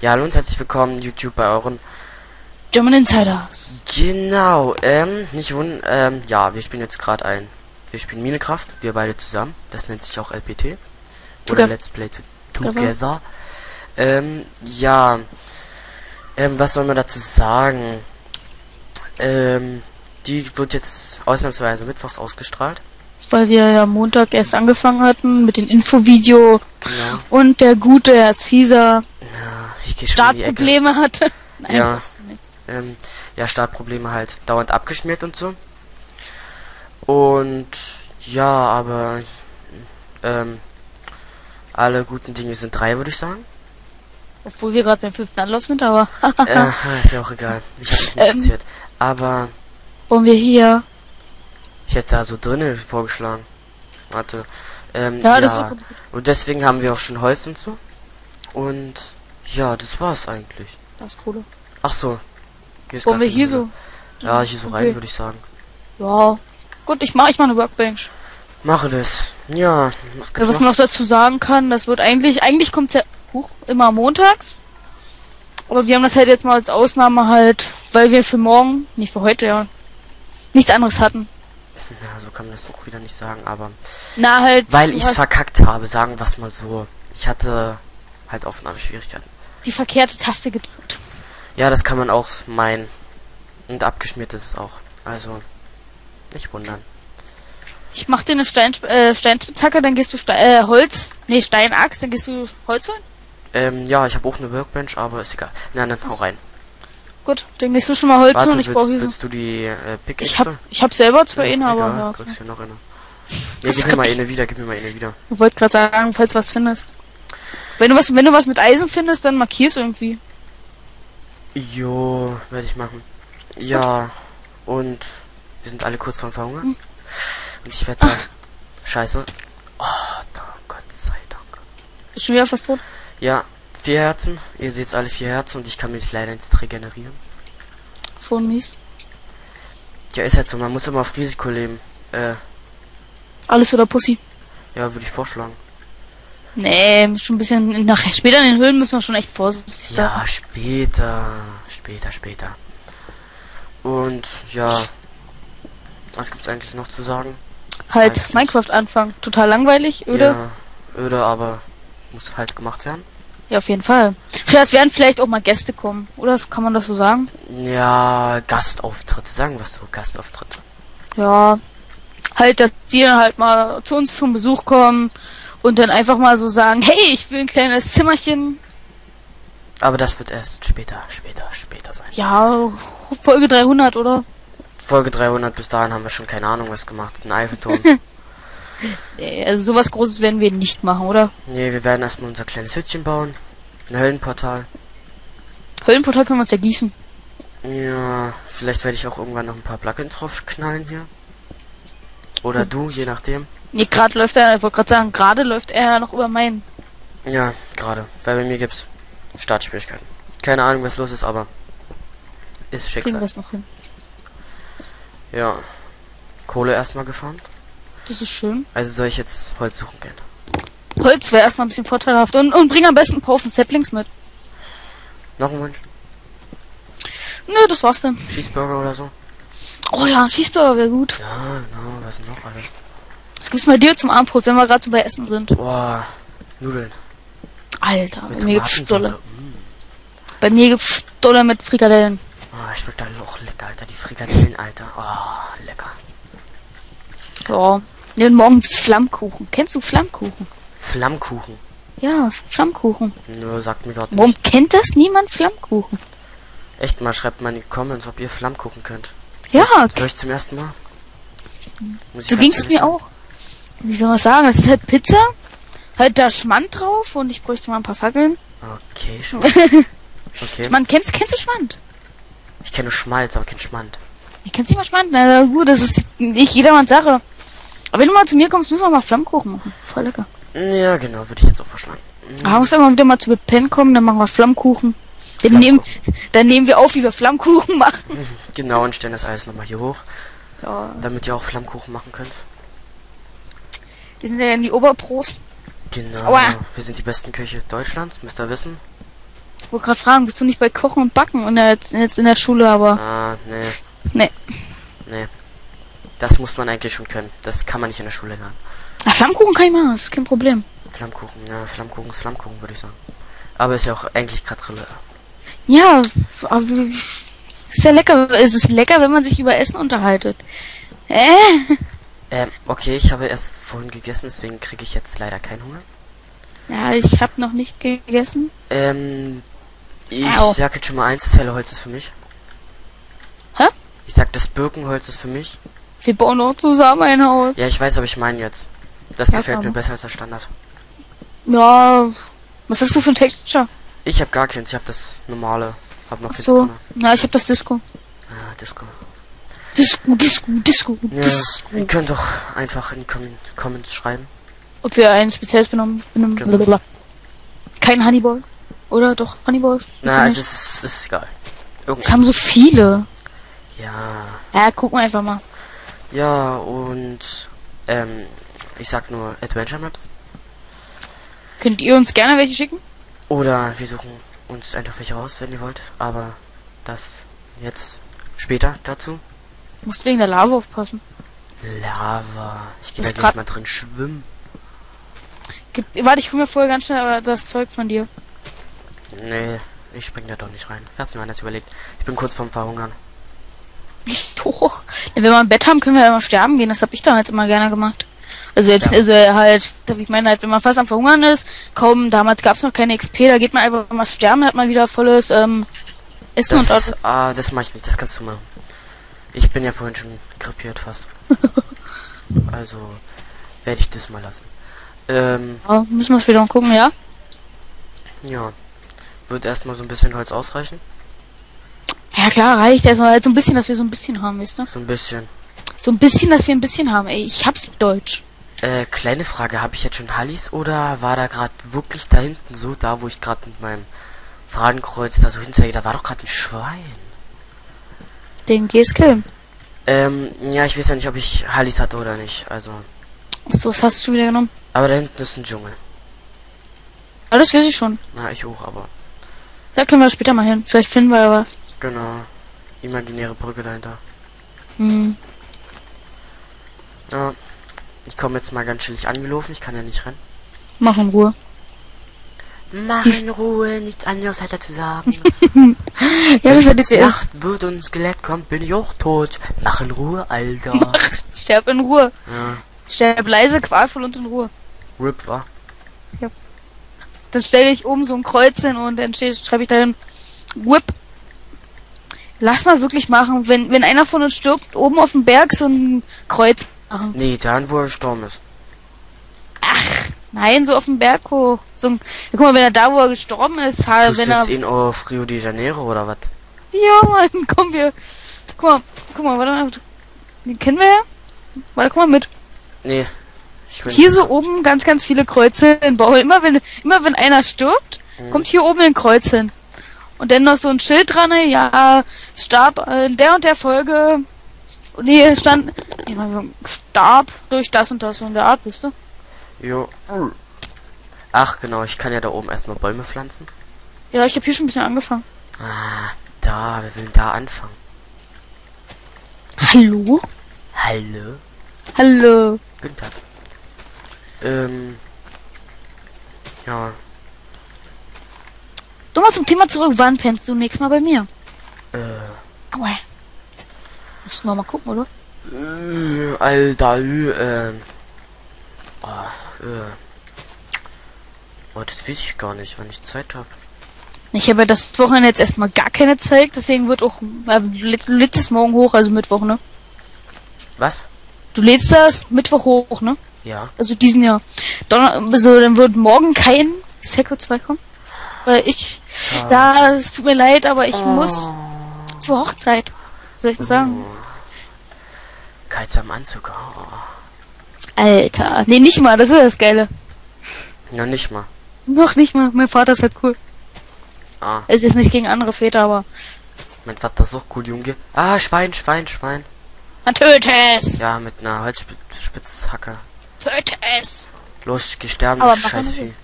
Ja, hallo und herzlich willkommen, YouTube, bei euren... German Insiders. Genau, ähm, nicht wundern, ähm, ja, wir spielen jetzt gerade ein... Wir spielen Minecraft, wir beide zusammen. Das nennt sich auch LPT. Oder. Let's Play to Together. Ähm, ja. Ähm, was soll man dazu sagen? Ähm, die wird jetzt ausnahmsweise mittwochs ausgestrahlt. Weil wir ja Montag erst angefangen hatten mit dem Infovideo Genau. und der gute Herr Caesar Ja, ich. Startprobleme hatte. Nein, Ja. ähm, ja, Startprobleme halt dauernd abgeschmiert und so. Und ja, aber ähm, alle guten Dinge sind drei, würde ich sagen. Obwohl wir gerade beim fünften Anlauf sind, aber äh, ist ja auch egal. Ich mich nicht Ähm. Aber wollen wir hier. ich hätte da so drinnen vorgeschlagen. Warte. Ähm, Ja, ja, das ist doch- und deswegen haben wir auch schon Holz und so. Und ja, das war's eigentlich. Das ist cool. Ach so. Hier Wollen wir hier so. Ja, hier so rein, Okay. würde ich sagen. Ja. Gut, ich mach, ich mach eine Workbench. Mache das. Ja, was Ja, was man noch dazu sagen kann, das wird eigentlich, eigentlich kommt's ja hoch immer montags. Aber wir haben das halt jetzt mal als Ausnahme halt, weil wir für morgen, nicht für heute, ja, nichts anderes hatten. Ja, so kann man das auch wieder nicht sagen, aber Na halt. weil du ich hast verkackt habe, sagen wir's mal so. Ich hatte halt Aufnahmeschwierigkeiten. Die verkehrte Taste gedrückt. Ja, das kann man auch meinen. Und abgeschmiert ist es auch. Also, nicht wundern. Ich mach dir eine Stein, äh, Steinspitzhacke, dann gehst du Ste äh, Holz, nee, Steinachs, dann gehst du Holz holen. Ähm, ja, ich habe auch eine Workbench, aber ist egal. Nein, dann hau rein. Gut, dann gehst du schon mal Holz Warte, holen. Ich brauche hier willst du die äh, Pickaxe? Ich hab, ich hab selber zwar Ja, eine, aber ja. kriegst hier noch eine. Ja, gib mir mal eine wieder, gib mir mal eine wieder. Ich wollte gerade sagen, falls du was findest. Wenn du was, wenn du was mit Eisen findest, dann markierst irgendwie. Jo, werde ich machen. Ja, und wir sind alle kurz vorm Verhungern. Hm. Und ich werde da... Scheiße. Oh, da, Gott sei Dank. Ist schon wieder fast tot. Ja, vier Herzen. Ihr seht alle vier Herzen und ich kann mich leider nicht regenerieren. Schon mies. Ja, ist halt so, man muss immer auf Risiko leben. Äh, Alles oder Pussy. ja, würde ich vorschlagen. Nee, schon ein bisschen nachher. Später in den Höhlen müssen wir schon echt vorsichtig sein. Ja, später. Später, später. Und, ja. Was gibt's eigentlich noch zu sagen? Halt eigentlich- Minecraft anfangen. Total langweilig, öde. Ja, öde, aber muss halt gemacht werden. Ja, auf jeden Fall. Ja, es werden vielleicht auch mal Gäste kommen. Oder kann man das so sagen? Ja, Gastauftritte, sagen wir so, Gastauftritte. Ja. Halt, dass die dann halt mal zu uns zum Besuch kommen und dann einfach mal so sagen, hey, ich will ein kleines Zimmerchen. Aber das wird erst später, später, später sein. Ja, Folge 300, oder? Folge 300, bis dahin haben wir schon keine Ahnung was gemacht. Ein Eiffelturm. Also sowas Großes werden wir nicht machen, oder? nee, wir werden erstmal unser kleines Hütchen bauen. Ein Höllenportal. Höllenportal können wir uns ja gießen. Ja, vielleicht werde ich auch irgendwann noch ein paar Plugins drauf knallen hier. Oder du, je nachdem. Nee, gerade läuft er, ich wollte gerade sagen, gerade läuft er noch über meinen. Ja, gerade. Weil bei mir gibt's Startschwierigkeiten. Keine Ahnung, was los ist, aber ist Kriegen wir Schicksal. noch hin. Ja. Kohle erstmal gefahren. Das ist schön. Also soll ich jetzt Holz suchen gehen. Holz wäre erstmal ein bisschen vorteilhaft. Und, und bring am besten ein paar Haufen Saplings mit. Noch ein Wunsch? Nö, das war's dann. Cheeseburger oder so? Oh ja, ein Schießburger wäre gut. Ja, genau, was noch alles? Was gibt's bei dir zum Abendbrot, wenn wir gerade so bei Essen sind? Boah, Nudeln. Alter, bei mir gibt's. Stolle. Mm. Bei mir gibt's Stolle mit Frikadellen. Oh, schmeckt da auch lecker, Alter. Die Frikadellen, Alter. Oh, lecker. Ja. Und morgen gibt's Flammkuchen. Kennst du Flammkuchen? Flammkuchen. Ja, Flammkuchen. Nö, sagt mir gerade Warum kennt das niemand Flammkuchen? Echt mal, schreibt mal in die Comments, ob ihr Flammkuchen könnt. Ja, Hör ich zum ersten Mal. So ging's ehrlich mir auch. Wie soll man sagen? Das ist halt Pizza. Halt da Schmand drauf und ich bräuchte mal ein paar Fackeln. Okay, schon. Okay. Man kennst, kennst du Schmand? Ich kenne Schmalz, aber kein Schmand. Ich kennst nicht mal Schmand? Na gut, das ist nicht jedermanns Sache. Aber wenn du mal zu mir kommst, müssen wir mal Flammkuchen machen. Voll lecker. Ja, genau, würde ich jetzt auch vorschlagen. Aber muss immer wieder mal zu Pen kommen, dann machen wir Flammkuchen. Dann nehmen, dann nehmen wir auf, wie wir Flammkuchen machen. Genau, und stellen das alles nochmal hier hoch, Ja, damit ihr auch Flammkuchen machen könnt. wir sind ja in die Oberpros. Genau. Aua. Wir sind die besten Köche Deutschlands, müsst ihr wissen. Ich wollte gerade fragen, bist du nicht bei Kochen und Backen und jetzt, jetzt in der Schule, aber Ah, nee. Nee. Nee. Das muss man eigentlich schon können. Das kann man nicht in der Schule lernen. ah, Flammkuchen kann ich machen, das ist kein Problem. Flammkuchen, ja, Flammkuchen ist Flammkuchen, würde ich sagen. Aber ist ja auch eigentlich gerade. Ja, aber ist ja lecker. Es ist lecker, wenn man sich über Essen unterhaltet. Äh? Ähm, okay, ich habe erst vorhin gegessen, deswegen kriege ich jetzt leider keinen Hunger. Ja, ich habe noch nicht gegessen. Ähm, ich Au. sag jetzt schon mal eins, das helle Holz ist für mich. Hä? Ich sag, das Birkenholz ist für mich. Wir bauen auch zusammen ein Haus. Ja, ich weiß, aber ich meine jetzt. Das Ja, gefällt mir besser als der Standard. Ja, was hast du für ein Texture? Ich habe gar keins, ich habe das normale. Hab noch Ach so. drin. Na, ich habe das Disco. Ah, Disco. Disco, Disco, Disco, Ja, Disco. ihr könnt doch einfach in die Com Comments schreiben. Ob wir ein spezielles benommen, benommen Genau. Kein Honeyball. Oder doch Honeyball? Na, es ist, ist egal. Es Irgendwas. haben so viele. Ja. Ja, gucken wir einfach mal. Ja, und ähm, ich sag nur Adventure Maps. Könnt ihr uns gerne welche schicken? Oder wir suchen uns einfach welche raus, wenn ihr wollt. Aber das jetzt später dazu. Musst wegen der Lava aufpassen. Lava. Ich gehe da gleich mal drin schwimmen. Gib, warte, ich hol mir vorher ganz schnell aber das Zeug von dir. Nee, ich spring da doch nicht rein. Ich hab's mir anders überlegt. Ich bin kurz vorm Verhungern. Nicht hoch. Wenn wir mal ein Bett haben, können wir ja immer sterben gehen. Das habe ich damals immer gerne gemacht. Also jetzt, Ja. also halt, ich meine halt, wenn man fast am Verhungern ist, kaum, damals gab es noch keine XP, da geht man einfach mal sterben, hat man wieder volles ähm, Essen und Das, Auto. ah, das mach ich nicht, das kannst du machen. Ich bin ja vorhin schon krepiert fast. also werde ich das mal lassen. Ähm, Ja, müssen wir später gucken, ja? ja. Wird erstmal so ein bisschen Holz ausreichen. Ja klar, reicht erstmal halt so ein bisschen, dass wir so ein bisschen haben, weißt du? So ein bisschen. So ein bisschen, dass wir ein bisschen haben. Ey, ich hab's mit Deutsch. Äh, kleine Frage, habe ich jetzt schon Hallis oder war da gerade wirklich da hinten so, da wo ich gerade mit meinem Fadenkreuz da so hinzeige, da war doch gerade ein Schwein. Den killen. Ähm, ja, ich weiß ja nicht, ob ich Hallis hatte oder nicht, also. So, was hast du schon wieder genommen? Aber da hinten ist ein Dschungel. Ah, das weiß ich schon. Na, ich hoch, aber. Da können wir später mal hin. Vielleicht finden wir ja was. Genau. Imaginäre Brücke dahinter. Hm. Ja. Ich komme jetzt mal ganz chillig angelaufen, ich kann ja nicht rennen. Mach in Ruhe. Mach in Ruhe, nichts anderes hat er zu sagen. Ja, das Wenn wird jetzt jetzt Nacht wird und ein Skelett kommt, bin ich auch tot. Mach in Ruhe, Alter. Sterb in Ruhe. ja. Sterb leise, qualvoll und in Ruhe. Rip war. Dann stelle ich oben so ein Kreuz hin und dann schreibe ich dahin Whip. Lass mal wirklich machen, wenn, wenn einer von uns stirbt, oben auf dem Berg so ein Kreuz machen. Nee, dann wo er gestorben ist. Nein, so auf dem Berg hoch. So ein, guck mal, wenn er da, wo er gestorben ist, halt, Tust wenn du er. ihn auf Rio de Janeiro oder was? Ja, Mann, komm, wir. Guck mal, guck mal, warte mal. Den kennen wir ja? Warte, guck mal mit. Nee. Hier so oben ganz, ganz viele Kreuze in Bau. Immer wenn, immer wenn einer stirbt, Mhm. kommt hier oben ein Kreuz hin. Und dann noch so ein Schild dran, ja, starb in der und der Folge. Nee, stand. Nee, warte, starb durch das und das und der Art, wisst du? Jo. Ach genau, ich kann ja da oben erstmal Bäume pflanzen. Ja, ich habe hier schon ein bisschen angefangen. Ah, da, wir wollen da anfangen. Hallo? Hallo? Hallo. Guten Tag. Ähm. Ja. Nochmal zum Thema zurück. Wann pennst du nächstes Mal bei mir? Äh. Aua. Müssen wir mal gucken, oder? Äh, Alter, äh. Oh, äh. Oh, das weiß ich gar nicht, wann ich Zeit habe. Ich habe ja das Wochenende jetzt erstmal gar keine Zeit, deswegen wird auch. Äh, du lädst du lädst es morgen hoch, also Mittwoch, ne? Was? Du lädst das Mittwoch hoch, ne? Ja. Also diesen Jahr. Donner also dann wird morgen kein Seco 2 kommen. Weil ich. Schade. Ja, es tut mir leid, aber ich Oh. muss zur Hochzeit. Soll ich denn sagen? Kalt am Anzug. Oh. Alter. Nee, nicht mal, das ist das Geile. Na, nicht mal. Noch nicht mal. Mein Vater ist halt cool. Ah, Es ist nicht gegen andere Väter, aber. mein Vater ist auch cool, Junge. Ah, Schwein, Schwein, Schwein. Man töte es! Ja, mit einer Holzspitzhacke. Töte es! Los, geh sterben, Aber du machen wir Scheißvieh.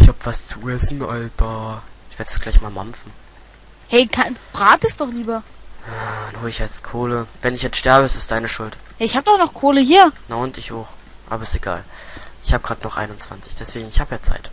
Ich hab was zu essen, Alter. Ich werde es gleich mal mampfen. Hey, kann, brat es doch lieber. Ah, Dann hol ich jetzt Kohle. Wenn ich jetzt sterbe, ist es deine Schuld. Ich hab doch noch Kohle hier. Na und ich hoch. Aber ist egal. Ich habe gerade noch 21, deswegen ich habe ja Zeit.